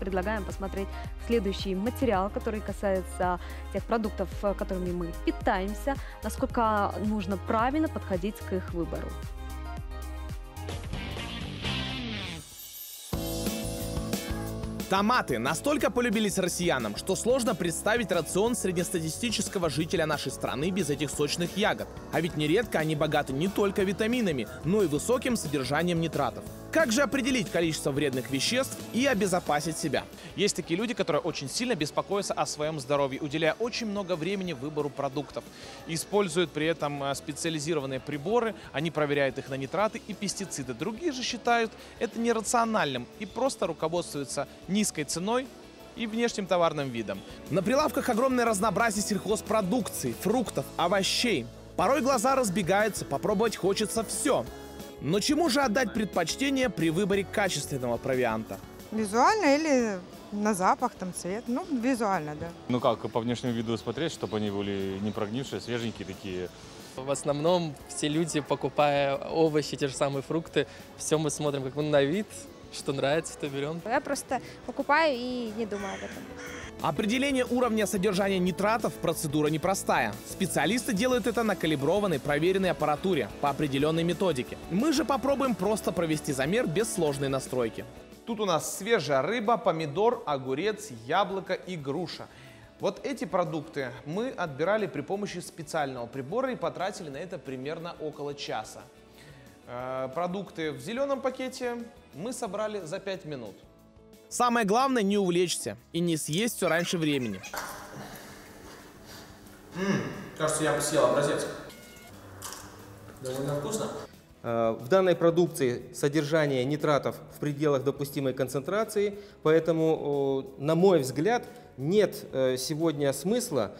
Предлагаем посмотреть следующий материал, который касается тех продуктов, э, которыми мы питаемся, насколько нужно правильно подходить к их выбору. Томаты настолько полюбились россиянам, что сложно представить рацион среднестатистического жителя нашей страны без этих сочных ягод. А ведь нередко они богаты не только витаминами, но и высоким содержанием нитратов. Как же определить количество вредных веществ и обезопасить себя? Есть такие люди, которые очень сильно беспокоятся о своем здоровье, уделяя очень много времени выбору продуктов. Используют при этом э, специализированные приборы, они проверяют их на нитраты и пестициды. Другие же считают это нерациональным и просто руководствуются низкой ценой и внешним товарным видом. На прилавках огромное разнообразие сельхозпродукции, фруктов, овощей. Порой глаза разбегаются, попробовать хочется все. Но чему же отдать предпочтение при выборе качественного провианта? Визуально или на запах, там цвет. Ну, визуально, да. Ну как, по внешнему виду смотреть, чтобы они были не прогнившие, свеженькие такие. В основном все люди, покупая овощи, те же самые фрукты, все мы смотрим как бы на вид, что нравится, то берем. Я просто покупаю и не думаю об этом. Определение уровня содержания нитратов – процедура непростая. Специалисты делают это на калиброванной, проверенной аппаратуре по определенной методике. Мы же попробуем просто провести замер без сложной настройки. Тут у нас свежая рыба, помидор, огурец, яблоко и груша. Вот эти продукты мы отбирали при помощи специального прибора и потратили на это примерно около часа. Э, продукты в зеленом пакете мы собрали за 5 минут. Самое главное не увлечься и не съесть все раньше времени. М-м, кажется, я бы съел образец. Довольно вкусно. Э, в данной продукции содержание нитратов в пределах допустимой концентрации, поэтому, на мой взгляд, нет э, сегодня смысла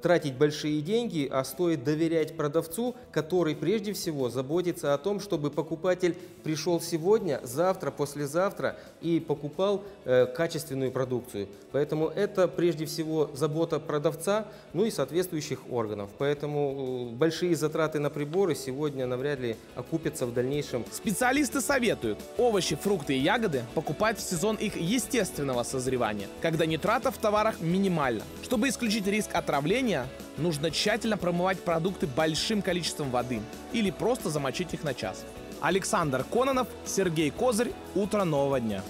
тратить большие деньги, а стоит доверять продавцу, который прежде всего заботится о том, чтобы покупатель пришел сегодня, завтра, послезавтра и покупал э, качественную продукцию. Поэтому это прежде всего забота продавца, ну и соответствующих органов. Поэтому большие затраты на приборы сегодня навряд ли окупятся в дальнейшем. Специалисты советуют овощи, фрукты и ягоды покупать в сезон их естественного созревания, когда нитратов в товарах минимально. Чтобы исключить риск отравления, нужно тщательно промывать продукты большим количеством воды или просто замочить их на час. Александр Кононов, Сергей Козырь. Утро нового дня.